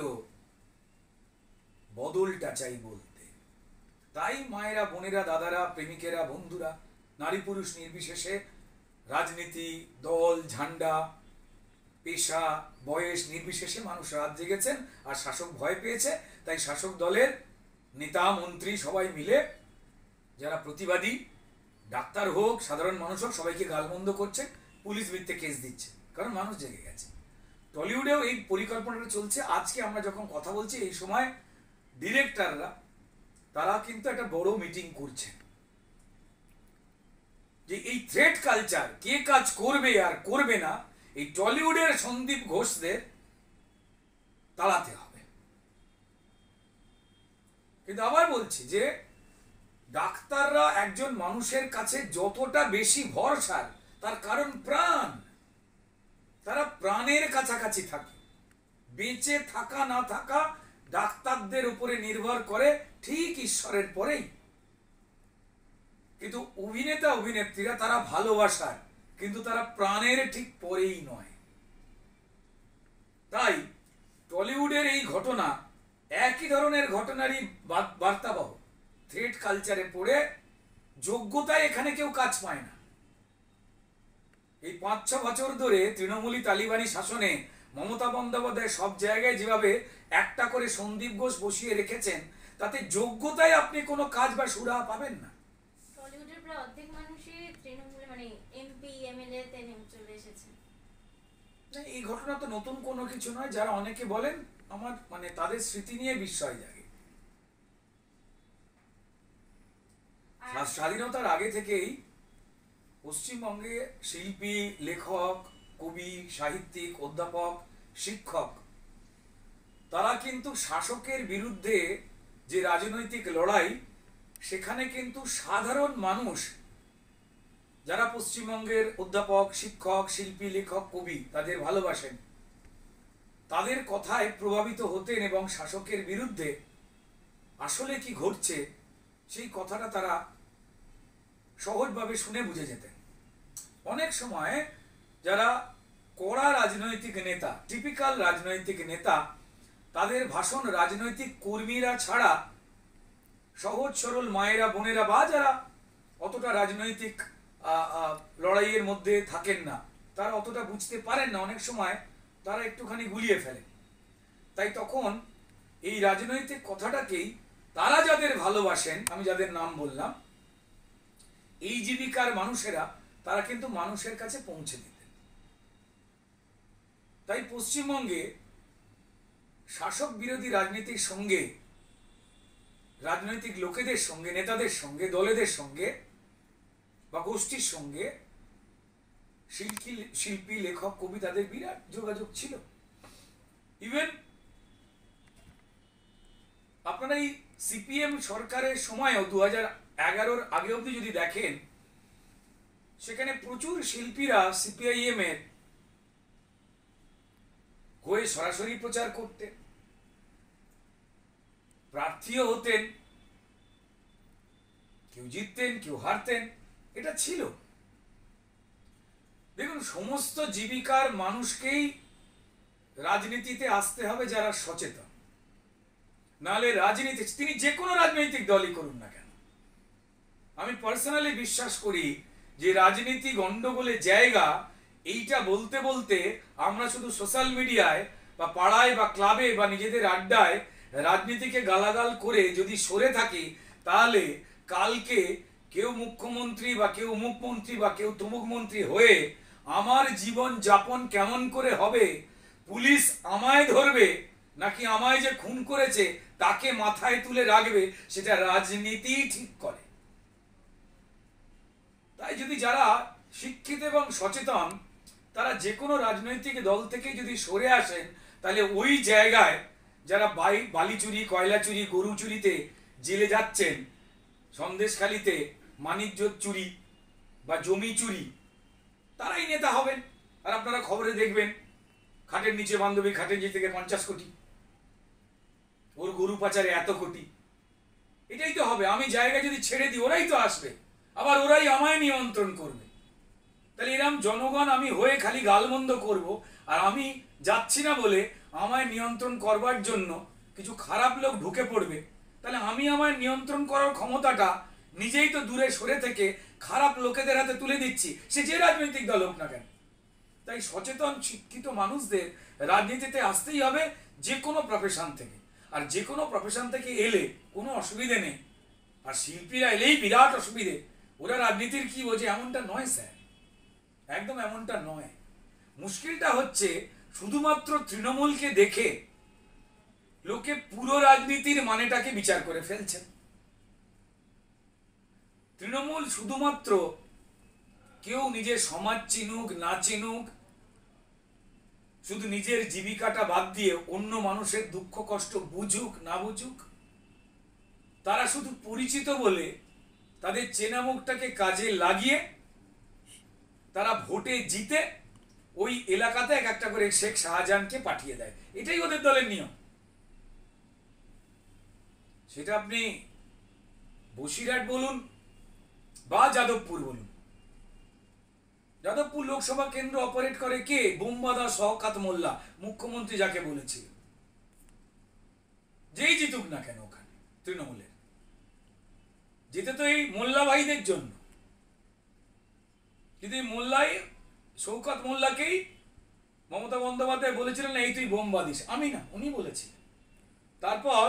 বদলটা চাই বলতে। তাই মায়েরা, বোনেরা, দাদারা, প্রেমিকেরা, বন্ধুরা, নারী পুরুষ নির্বিশেষে রাজনীতি, দল, ঝান্ডা, পেশা, বয়স নির্বিশেষে মানুষ রাত জেগেছেন আর শাসক ভয় পেয়েছে। তাই শাসক দলের নেতা, মন্ত্রী সবাই মিলে যারা প্রতিবাদী, ডাক্তার হোক, সাধারণ মানুষ হোক, সবাইকে গালমন্দ করছে, পুলিশ মিথ্যে কেস দিচ্ছে। কারণ মানুষ জেগে গেছে। টলিউডেও এই পরিকল্পনাটা চলছে। আজকে আমরা যখন কথা বলছি, এই সময় ডিরেক্টররা, তারা কিন্তু একটা বড় মিটিং করছেন যে এই থ্রেড কালচার কে কাজ করবে আর করবে না, এই টলিউডের সন্দীপ ঘোষদের তাড়াতে হবে। কিন্তু আবার বলছি যে, ডাক্তাররা একজন মানুষের কাছে যতটা বেশি ভরসার, তার কারণ প্রাণ। তারা প্রাণের কাছাকাছি থাকে। বেঁচে থাকা, না থাকা ডাক্তারদের উপরে নির্ভর করে ঠিক ঈশ্বরের পরেই। কিন্তু অভিনেতা, অভিনেত্রীরা তারা ভালোবাসার কিন্তু তারা প্রাণের ঠিক পরেই নয়। তাই টলিউডের এই ঘটনা একই ধরনের ঘটনারই বার্তাবহ। থ্রেড কালচারে পড়ে যোগ্যতায় এখানে কেউ কাজ পায় না। এই পাঁচ ছ বছর ধরে তৃণমূলী তালিবানি শাসনে মমতা বন্দ্যোপাধ্যায় সব জায়গায় যেভাবে একটা করে সন্দীপ ঘোষ বসিয়ে রেখেছেন তাতে যোগ্যতায় আপনি কোনো কাজ বা সুরাহা পাবেন না।
টলিউডের প্রায় অর্ধেক মানুষই তৃণমূলে মানে এমপি এমএলএ তে চলে এসেছে।
না, এই ঘটনা তো নতুন কোনো কিছু নয় যারা অনেকে বলেন আমার মানে তাদের স্মৃতি নিয়ে বিস্ময় জাগে। স্বাধীনতার আগে থেকেই পশ্চিমবঙ্গে শিল্পী, লেখক, কবি, সাহিত্যিক, অধ্যাপক, শিক্ষক, তারা কিন্তু শাসকের বিরুদ্ধে যে রাজনৈতিক লড়াই, সেখানে কিন্তু সাধারণ মানুষ, যারা পশ্চিমবঙ্গের অধ্যাপক, শিক্ষক, শিল্পী, লেখক, কবি, তাদের ভালোবাসেন। তাদের কথায় প্রভাবিত হতেন এবং শাসকের বিরুদ্ধে আসলে কি ঘটছে, সেই কথাটা তারা সহজভাবে শুনে বুঝে যেতেন। অনেক সময় যারা কড়া রাজনৈতিক নেতা টিপিক্যাল রাজনৈতিক নেতা, তাদের ভাষণ রাজনৈতিক কর্মীরা ছাড়া সহজ সরল মায়েরা, বোনেরা বা যারা অতটা রাজনৈতিক লড়াইয়ের মধ্যে থাকেন না, তারা অতটা বুঝতে পারেন না। অনেক সময় তারা একটুখানি গুলিয়ে ফেলে। তাই তখন এই রাজনৈতিক কথাটাকেই তারা যাদের ভালোবাসেন, আমি যাদের নাম বললাম, এই জীবিকার মানুষেরা তারা কিন্তু মানুষের কাছে পৌঁছে দিতেন। তাই পশ্চিমবঙ্গে শাসক বিরোধী রাজনীতির সঙ্গে, রাজনৈতিক লোকেদের সঙ্গে, নেতাদের সঙ্গে, দলেদের সঙ্গে বা গোষ্ঠীর সঙ্গে শিল্পী শিল্পী, লেখক, কবি তাদের বিরাট যোগাযোগ ছিল। ইভেন আপনারা এই সিপিএম সরকারের সময়ও দু হাজার এগারোর আগে অবধি যদি দেখেন সেখানে প্রচুর শিল্পীরা সিপিআইএম এর হয়ে সরাসরি প্রচার করতেন। প্রার্থীও হতেন, কেউ জিততেন, কেউ হারতেন, এটা ছিল। দেখুন, সমস্ত জীবিকার মানুষকেই রাজনীতিতে আসতে হবে যারা সচেতন। নাহলে রাজনীতি তিনি যে কোনো রাজনৈতিক দলই করুন না কেন। আমি পার্সোনালি বিশ্বাস করি যে রাজনীতি, গন্ডগোলের জায়গা, এইটা বলতে বলতে আমরা শুধু সোশ্যাল মিডিয়ায় বা পাড়ায় বা ক্লাবে বা নিজেদের আড্ডায় রাজনীতিকে গালাগাল করে যদি সরে থাকি, তাহলে কালকে কেউ মুখ্যমন্ত্রী বা কেউ মুখ্যমন্ত্রী বা কেউ তমুক মন্ত্রী হয়ে আমার জীবন যাপন কেমন করে হবে? পুলিশ আমায় ধরবে নাকি আমায় যে খুন করেছে, তাকে মাথায় তুলে রাখবে, সেটা রাজনীতি ঠিক করে। তাই যদি যারা শিক্ষিত এবং সচেতন, তারা যে কোনো রাজনৈতিক দল থেকে যদি সরে আসেন, তাহলে ওই জায়গায় যারা বাই, বালি চুরি, কয়লা চুরি, গরু চুরিতে জেলে যাচ্ছেন, সন্দেশখালিতে মানিজ্য চুরি বা জমি চুরি, তারাই নেতা হবেন। আর আপনারা খবরে দেখবেন, খাটের নিচে বান্ধবী খাটের নিচে থেকে পঞ্চাশ কোটি। ওর গরু পাচারে এত কোটি। এটাই তো হবে। আমি জায়গা যদি ছেড়ে দিই, ওরাই তো আসবে। আবার ওরাই আমায় নিয়ন্ত্রণ করবে। তাহলে এরম জনগণ, আমি হয়ে খালি গালমন্দ করব, আর আমি যাচ্ছি না বলে আমায় নিয়ন্ত্রণ করবার জন্য কিছু খারাপ লোক ঢুকে পড়বে, তাহলে আমি আমায় নিয়ন্ত্রণ করার ক্ষমতাটা নিজেই তো দূরে সরে থেকে খারাপ লোকেদের হাতে তুলে দিচ্ছি। সে যে রাজনৈতিক দল হোক না কেন। তাই সচেতন, শিক্ষিত মানুষদের রাজনীতিতে আসতেই হবে যে কোনো প্রফেশন থেকে। আর যে কোনো প্রফেশন থেকে এলে কোনো অসুবিধে নেই। আর শিল্পীরা এলেই বিরাট অসুবিধে। ওরা রাজনীতির কি বোঝে এমনটা নয়, স্যার। একদম এমনটা নয়। মুশকিলটা হচ্ছে, শুধুমাত্র তৃণমূলকে দেখে লোকে পুরো রাজনীতির মানেটাকে বিচার করে ফেলছেন। তৃণমূল শুধুমাত্র কেউ নিজের সমাজ চিনুক, না চিনুক, শুধু নিজের জীবিকাটা বাদ দিয়ে অন্য মানুষের দুঃখ, কষ্ট বুঝুক, না বুঝুক, তারা শুধু পরিচিত বলে তাদের চেনা মুখটাকে কাজে লাগিয়ে তারা ভোটে জিতে ওই এলাকাতে এক একটা করে শেখ শাহজাহানকে পাঠিয়ে দেয়। এটাই ওদের দলের নিয়ম। সেটা আপনি বসিরহাট বলুন বা যাদবপুর বলুন। যাদবপুর লোকসভা কেন্দ্র অপারেট করে কে? বোমবাদা শওকাত মোল্লা, মুখ্যমন্ত্রী যাকে বলেছিল যেই জিতুক না কেন ওখানে, তৃণমূলের। যেতে তো এই মোল্লা ভাইদের জন্য। কিন্তু এই মোল্লাই, শৌকত মোল্লাকেই মমতা বন্দ্যোপাধ্যায় বলেছিলেন, এই তুই বোম আমি না, উনি বলেছিলেন। তারপর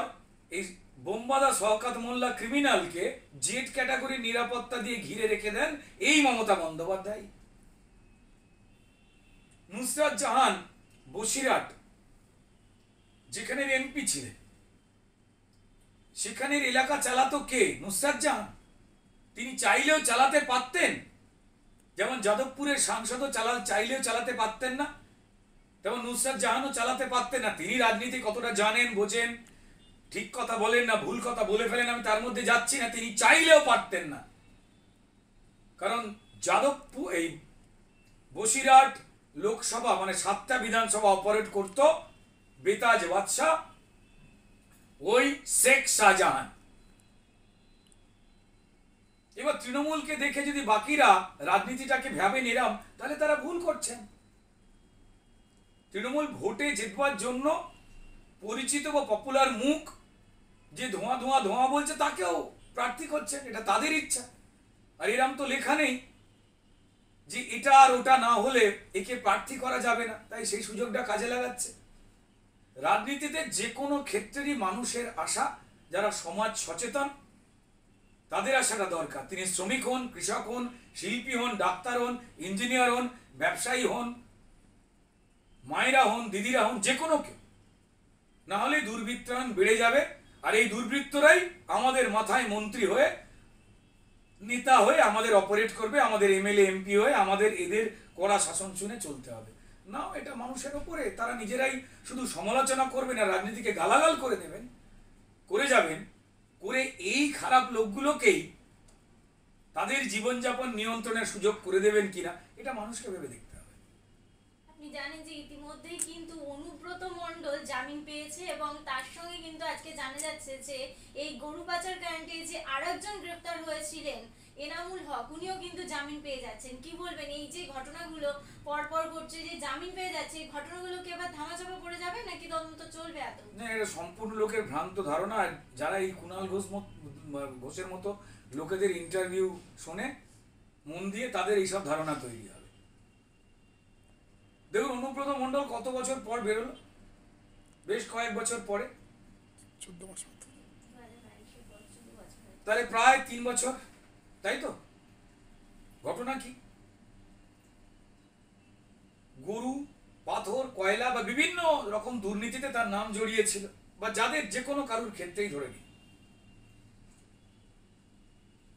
এই বোমবাদা শওকাত মোল্লা ক্রিমিনালকে জেড ক্যাটাগরি নিরাপত্তা দিয়ে ঘিরে রেখে দেন এই মমতা বন্দ্যোপাধ্যায়। নুসরাত জাহান বসিরহাট, যেখানের এমপি ছিলেন। সেখানের এলাকা চালাতো কে? নুসরাত জাহান। তিনি চাইলেও চালাতে পারতেন। যেমন যাদবপুরের সাংসদও চালা চাইলেও চালাতে পারতেন না। তেমন নুসরাত জাহানও চালাতে পারতেন না। তিনি রাজনীতি কতটা জানেন, বোঝেন, ঠিক কথা বলেন না, ভুল কথা বলে ফেলেন, আমি তার মধ্যে যাচ্ছি না। তিনি চাইলেও পারতেন না। কারণ যাদবপুর, এই বসিরহাট লোকসভা মানে সাতটা বিধানসভা অপারেট করত বেতাজ বাদশাহ ওই শেখ শাহজাহান। এবার তৃণমূলকে দেখে যদি বাকিরা রাজনীতিটাকে ভাবে নিরাম তাহলে তারা ভুল করছেন। তৃণমূল ভোটে জিতবার জন্য পরিচিত বা পপুলার মুখ যে ধোঁয়া ধোঁয়া ধোঁয়া বলছে, তাকেও প্রার্থী করছেন, এটা তাদের ইচ্ছা। আর এরম তো লেখা নেই যে এটা আর ওটা না হলে একে প্রার্থী করা যাবে না, তাই সেই সুযোগটা কাজে লাগাচ্ছে। রাজনীতিতে যে কোনো ক্ষেত্রেরই মানুষের আশা, যারা সমাজ সচেতন, তাদের আশাটা দরকার। তিনি শ্রমিক হন, কৃষক হন, শিল্পী হন, ডাক্তার হন, ইঞ্জিনিয়ার হন, ব্যবসায়ী হন, মায়েরা হন, দিদিরা হন, যে কোনো কেউ। না হলে দুর্বৃত্তায়ন বেড়ে যাবে, আর এই দুর্বৃত্তরাই আমাদের মাথায় মন্ত্রী হয়ে, নেতা হয়ে আমাদের অপারেট করবে, আমাদের এমএলএ, এমপি হয়ে আমাদের এদের কড়া শাসন শুনে চলতে হবে। না এটা মানুষের ওপরে তারা নিজেরাই শুধু সমালোচনা করবেন আর রাজনীতিকে গালাগাল করে দেবেন, করে যাবেন, করে এই খারাপ লোকগুলোকেই তাদের জীবনযাপন নিয়ন্ত্রণের সুযোগ করে দেবেন কিনা, এটা মানুষকে ভেবে দেখতে হবে।
আপনি জানেন যে ইতিমধ্যেই কিন্তু অনুব্রত মণ্ডল জামিন পেয়েছে এবং তার সঙ্গে কিন্তু আজকে জানা যাচ্ছে যে এই গরু পাচার কাণ্ডে যে আরেকজন গ্রেপ্তার হয়েছিলেন ছিলেন এনামুল হক উনিও কিন্তু জামিন পেয়ে যাচ্ছেন। কি বলবেন? এই যে ঘটনাগুলো পরপর ঘটছে যে জামিন পেয়ে যাচ্ছে এই ঘটনাগুলো কি আবার ধামাচাপা পড়ে যাবে নাকি তদন্ত চলবে এত
না এটা সম্পূর্ণ লোকের ভ্রান্ত ধারণা। যারা এই কুণাল ঘোষ ঘোষের মতো লোকেদের ইন্টারভিউ শোনে মন দিয়ে তাদের এইসব ধারণা তৈরি হবে। দেখুন অনুব্রত মন্ডল কত বছর পর বেরোলো? বেশ কয়েক বছর পরে।
চোদ্দ মাস মতো।
তাহলে প্রায় তিন বছর তাই তো? ঘটনা কি? গরু, পাথর, কয়লা বা বিভিন্ন রকম দুর্নীতিতে তার নাম জড়িয়েছিল বা যাদের যে কোনো কারুর ক্ষেত্রেই ধরে নিই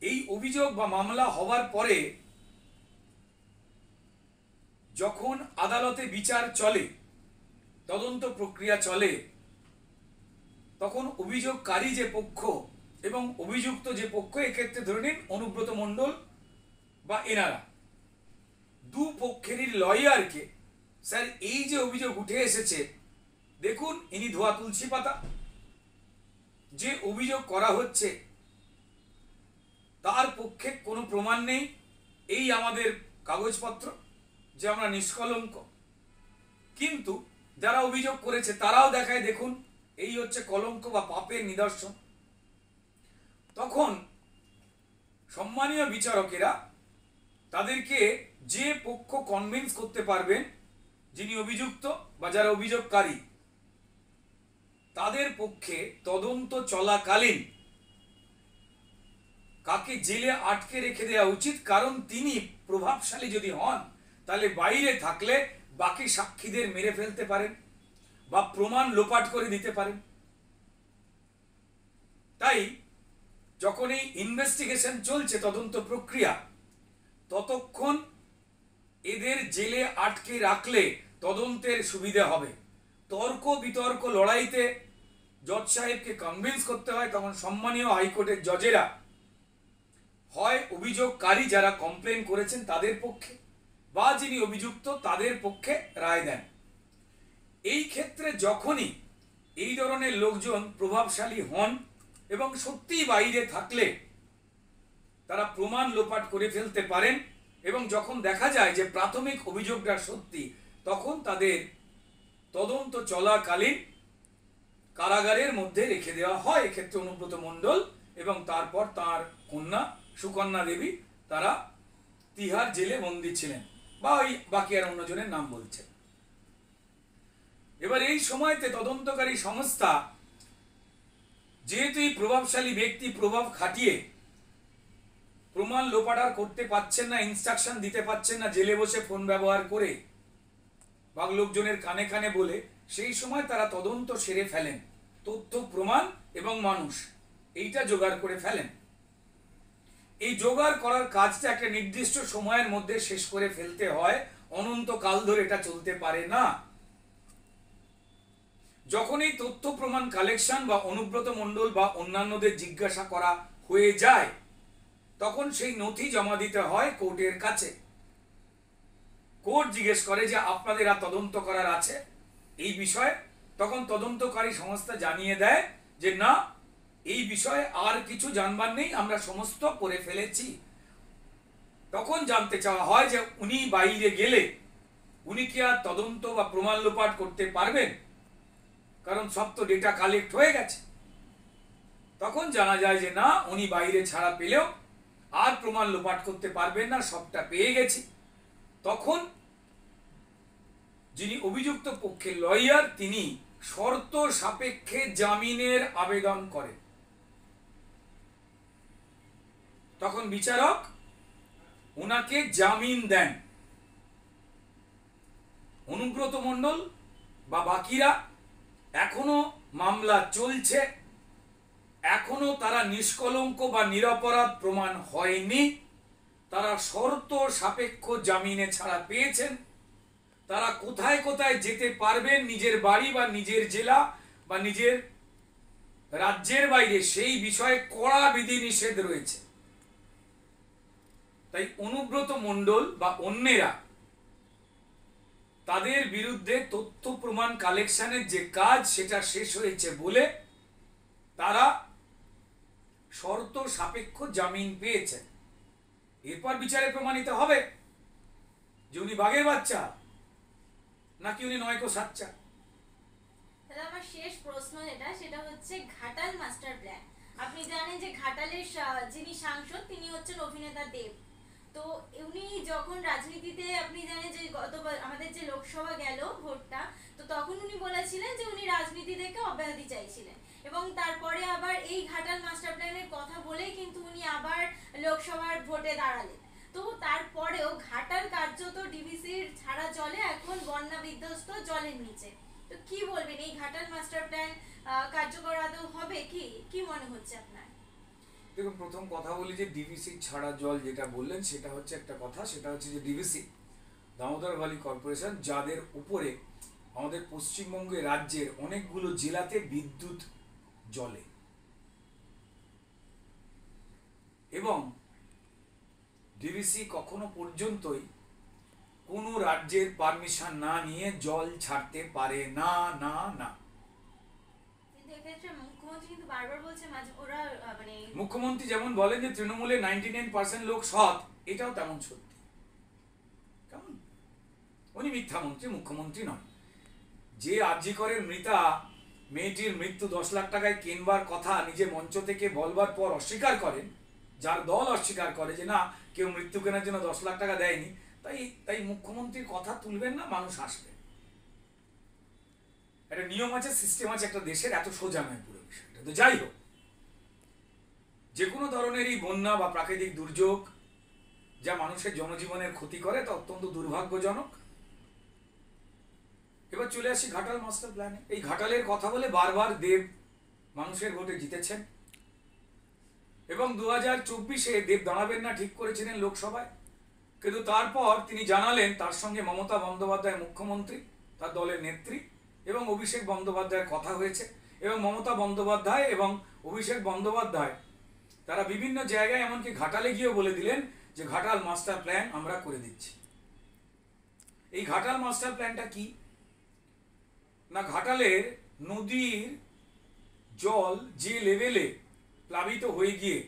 এই অভিযোগ বা মামলা হওয়ার পরে যখন আদালতে বিচার চলে, তদন্ত প্রক্রিয়া চলে, তখন অভিযোগকারী যে পক্ষ এবং অভিযুক্ত যে পক্ষ, এক্ষেত্রে ধরে নিন অনুব্রত মণ্ডল বা এনারা। দু পক্ষেরই লয়ারকে, স্যার, এই যে অভিযোগ উঠে এসেছে, দেখুন, ইনি ধোয়া তুলসী পাতা। যে অভিযোগ করা হচ্ছে, তার পক্ষে কোনো প্রমাণ নেই। এই আমাদের কাগজপত্র, যে আমরা নিষ্কলঙ্ক। কিন্তু যারা অভিযোগ করেছে, তারাও দেখায়, দেখুন, এই হচ্ছে কলঙ্ক বা পাপের নিদর্শন। তখন সম্মানীয় বিচারকেরা তাদেরকে যে পক্ষ কনভিন্স করতে পারবেন, যিনি অভিযুক্ত বা যারা অভিযোগকারী, তাদের পক্ষে তদন্ত চলাকালীন কাকে জেলে আটকে রেখে দেওয়া উচিত, কারণ তিনি প্রভাবশালী যদি হন, তাহলে বাইরে থাকলে বাকি সাক্ষীদের মেরে ফেলতে পারেন বা প্রমাণ লোপাট করে দিতে পারেন। তাই যখন এই ইনভেস্টিগেশন চলছে, তদন্ত প্রক্রিয়া, ততক্ষণ এদের জেলে আটকে রাখলে তদন্তের সুবিধা হবে। তর্ক বিতর্ক লড়াইতে জজ সাহেবকে কনভিন্স করতে হয়, তখন সম্মানীয় হাইকোর্টের জজেরা হয় অভিযোগকারী যারা কমপ্লেন করেছেন তাদের পক্ষে বা যিনি অভিযুক্ত তাদের পক্ষে রায় দেন। এই ক্ষেত্রে যখনই এই ধরনের লোকজন প্রভাবশালী হন এবং সত্যি বাইরে থাকলে তারা প্রমাণ লোপাট করে ফেলতে পারেন এবং যখন দেখা যায় যে প্রাথমিক অভিযোগটা সত্যি, তখন তাদের তদন্ত চলাকালীন কারাগারের মধ্যে রেখে দেওয়া হয়। এক্ষেত্রে অনুব্রত মণ্ডল এবং তারপর তার কন্যা সুকন্যা দেবী, তারা তিহার জেলে বন্দী ছিলেন বা ওই বাকি আর অন্যজনের নাম বলছে এবার এই সময়তে তদন্তকারী সংস্থা যেহেতু এই প্রভাবশালী ব্যক্তি প্রভাব খাটিয়ে প্রমাণ লোপাটার করতে পাচ্ছেন না ইনস্ট্রাকশন দিতে পাচ্ছেন না, জেলে বসে ফোন ব্যবহার করে বা লোকজনের কানে কানে বলে, সেই সময় তারা তদন্ত সেরে ফেলেন। তথ্য, প্রমাণ এবং মানুষ, এইটা জোগাড় করে ফেলেন। এই জোগাড় করার কাজটা একটা নির্দিষ্ট সময়ের মধ্যে শেষ করে ফেলতে হয়, অনন্তকাল ধরে এটা চলতে পারে না। যখন এই তথ্য প্রমাণ কালেকশন বা অনুব্রত মণ্ডল বা অন্যান্যদের জিজ্ঞাসা করা হয়ে যায়, তখন সেই নথি জমা দিতে হয় কোর্টের কাছে। কোর্ট জিজ্ঞেস করে যে, আপনাদের আর তদন্ত করার আছে? এই বিষয়ে তখন তদন্তকারী সংস্থা জানিয়ে দেয় যে, না, এই বিষয়ে আর কিছু জানবার নেই, আমরা সমস্ত করে ফেলেছি। তখন জানতে চাওয়া হয় যে, উনি বাইরে গেলে উনি কি আর তদন্ত বা প্রমাণ লোপাট করতে পারবেন? কারণ সব তো ডেটা কালেক্ট হয়ে গেছে। তখন জানা যায় যে, না, উনি বাইরে ছাড়া পেলেও আর প্রমাণ লোপাট করতে পারবেন না, সবটা পেয়ে গেছি। তখন যিনি অভিযুক্ত পক্ষের লয়ার তিনি শর্ত সাপেক্ষে জামিনের আবেদন করেন। তখন বিচারক ওনাকে জামিন দেন। অনুব্রত মণ্ডল বা বাকিরা এখনও মামলা চলছে। এখনও তারা নিষ্কলঙ্ক বা নিরপরাধ প্রমাণ হয়নি। তারা শর্ত সাপেক্ষ জামিনে ছাড়া পেয়েছেন। তারা কোথায় কোথায় যেতে পারবেন নিজের বাড়ি বা নিজের জেলা বা নিজের রাজ্যের বাইরে, সেই বিষয়ে কড়া বিধিনিষেধ রয়েছে। তাই অনুব্রত মণ্ডল বা অন্যেরা তাদের বিরুদ্ধে তথ্য প্রমাণ কালেকশনের যে কাজ সেটা শেষ হয়েছে বলে তারা শর্ত সাপেক্ষ জামিন পেয়েছেন। এরপর বিচারে প্রমাণিত হবে যে উনি বাঘের বাচ্চা নাকি উনি নয়কো সাচ্চা।
আমার শেষ প্রশ্ন যেটা, সেটা হচ্ছে ঘাটাল মাস্টার প্ল্যান। আপনি জানেন যে ঘাটালের যিনি সাংসদ, তিনি হচ্ছেন অভিনেতা দেব। তো উনি যখন রাজনীতিতে আপনি জানেন যে গতবার আমাদের যে লোকসভা গেল ভোটটা, তো তখন উনি বলেছিলেন যে উনি রাজনীতি থেকে অব্যাহতি চাইছিলেন। এবং তারপরে আবার এই ঘাটাল মাস্টার প্ল্যানের কথা বলেই কিন্তু উনি আবার লোকসভার ভোটে দাঁড়ালেন। তো তারপরেও ঘাটাল কার্য তো ডিভিসির ছাড়া জলে, এখন বন্যা বিধ্বস্ত জলের নিচে। তো কি বলবেন? এই ঘাটাল মাস্টার প্ল্যান কার্যকর আদৌ হবে কি? কি মনে হচ্ছে আপনার?
দেখুন, প্রথম কথা বলি যে ডিভিসি ছাড়া জল যেটা বললেন, সেটা হচ্ছে একটা কথা, সেটা হচ্ছে যে ডিভিসি দামোদর ভ্যালি কর্পোরেশন, যাদের উপরে আমাদের পশ্চিমবঙ্গে রাজ্যের অনেকগুলো জেলাতে বিদ্যুৎ জলে এবং ডিভিসি কখনো পর্যন্তই কোনো রাজ্যের পারমিশন না নিয়ে জল ছাড়তে পারে না না না।
মানে
মুখ্যমন্ত্রী যেমন বলেন যে তৃণমূলে নাইনটি নাইন পার্সেন্ট লোক সৎ, এটাও তেমন সত্যি। কেমন? উনি মিথ্যা মন্ত্রী, মুখ্যমন্ত্রী নন। যে আর্যিকরের মৃতা মেয়েটির মৃত্যু দশ লাখ টাকায় কেনবার কথা নিজে মঞ্চ থেকে বলবার পর অস্বীকার করেন, যার দল অস্বীকার করে যে না, কেউ মৃত্যু কেনার জন্য দশ লাখ টাকা দেয়নি, তাই তাই মুখ্যমন্ত্রীর কথা তুলবেন না, মানুষ আসবে একটা নিয়ম আছে সিস্টেম আছে, একটা দেশের এত সোজা নয় পুরো বিষয়টা তো যাই হোক যে কোনো ধরনেরই বন্যা বা প্রাকৃতিক দুর্যোগ যা মানুষের জনজীবনের ক্ষতি করে, তা অত্যন্ত দুর্ভাগ্যজনক। এবার চলে আসি ঘাটাল মাস্টার প্ল্যানে এই ঘাটালের কথা বলে বারবার দেব মানুষের ভোটে জিতেছেন। এবং দু হাজার চব্বিশে দেব দাঁড়াবেন না ঠিক করেছিলেন লোকসভায়। কিন্তু তারপর তিনি জানালেন তার সঙ্গে মমতা বন্দ্যোপাধ্যায় মুখ্যমন্ত্রী, তার দলের নেত্রী এবং অভিষেক বন্দ্যোপাধ্যায়ের কথা হয়েছে। এবং মমতা বন্দ্যোপাধ্যায় এবং অভিষেক বন্দ্যোপাধ্যায়, তারা বিভিন্ন জায়গায় এমনকি ঘাটালে গিয়েও বলে দিলেন যে ঘাটাল মাস্টার প্ল্যান আমরা করে দিচ্ছি। এই ঘাটাল মাস্টার প্ল্যানটা কি? না, ঘাটালের নদীর জল যে লেভেলে প্লাবিত হয়ে গিয়ে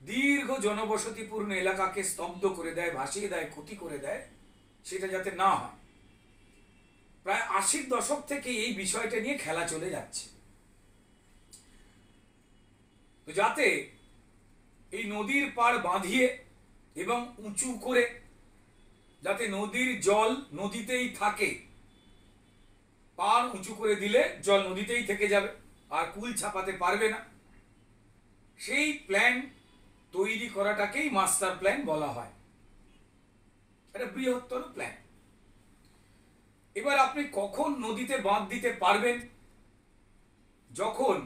দীর্ঘ জনবসতিপূর্ণ এলাকাকে স্তব্ধ করে দেয়, ভাসিয়ে দেয়, ক্ষতি করে দেয়, সেটা যাতে না হয়। প্রায় আশির দশক থেকে এই বিষয়টা নিয়ে খেলা চলে যাচ্ছে। তো যাতে এই নদীর পাড় বাঁধিয়ে এবং উঁচু করে যাতে নদীর জল নদীতেই থাকে, পাড় উঁচু করে দিলে জল নদীতেই থেকে যাবে, আর কুল ছাপাতে পারবে না। সেই প্ল্যান তৈরি করাটাকেই মাস্টার প্ল্যান বলা হয়। একটা বৃহত্তর প্ল্যান এবার আপনি কখন নদীতে বাঁধ দিতে পারবেন? যখন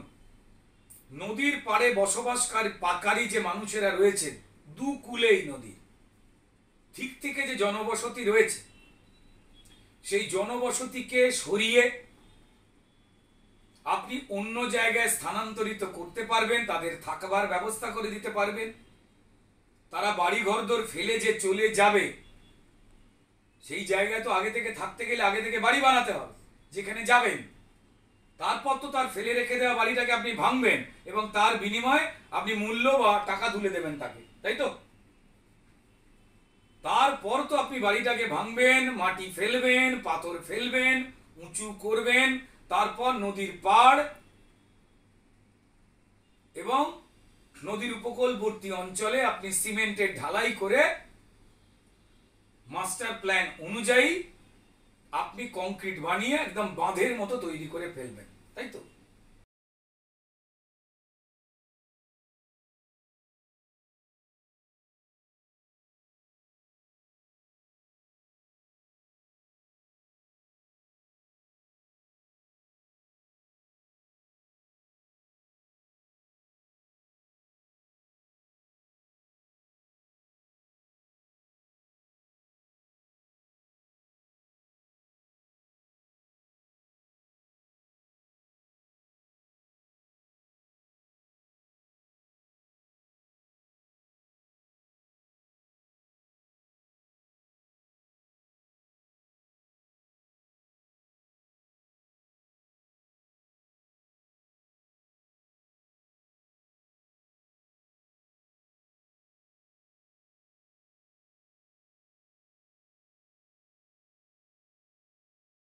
নদীর পাড়ে বসবাসকারী পাকারি যে মানুষেরা রয়েছে, দু কুলেই নদী। ঠিক থেকে যে জনবসতি রয়েছে, সেই জনবসতিকে সরিয়ে আপনি অন্য জায়গায় স্থানান্তরিত করতে পারবেন, তাদের থাকবার ব্যবস্থা করে দিতে পারবেন। তারা বাড়ি ঘরদোর ফেলে যে চলে যাবে, সেই জায়গায় তো আগে থেকে থাকতে গেলে আগে থেকে বাড়ি বানাতে হবে, যেখানে যাবেন। তারপর তো তার ফেলে রেখে দেওয়া বাড়িটাকে আপনি ভাঙবেন এবং তার বিনিময়ে আপনি মূল্য বা টাকা তুলে দেবেন তাকে, তাই তো? তারপর তো আপনি বাড়িটাকে ভাঙবেন, মাটি ফেলবেন, পাথর ফেলবেন, উঁচু করবেন, তারপর নদীর পাড় এবং নদীর উপকূলবর্তী অঞ্চলে আপনি সিমেন্টের ঢালাই করে মাস্টার প্ল্যান অনুযায়ী আপনি কংক্রিট বানিয়ে একদম বাঁধের মতো তৈরি করে ফেলবেন। তাই তো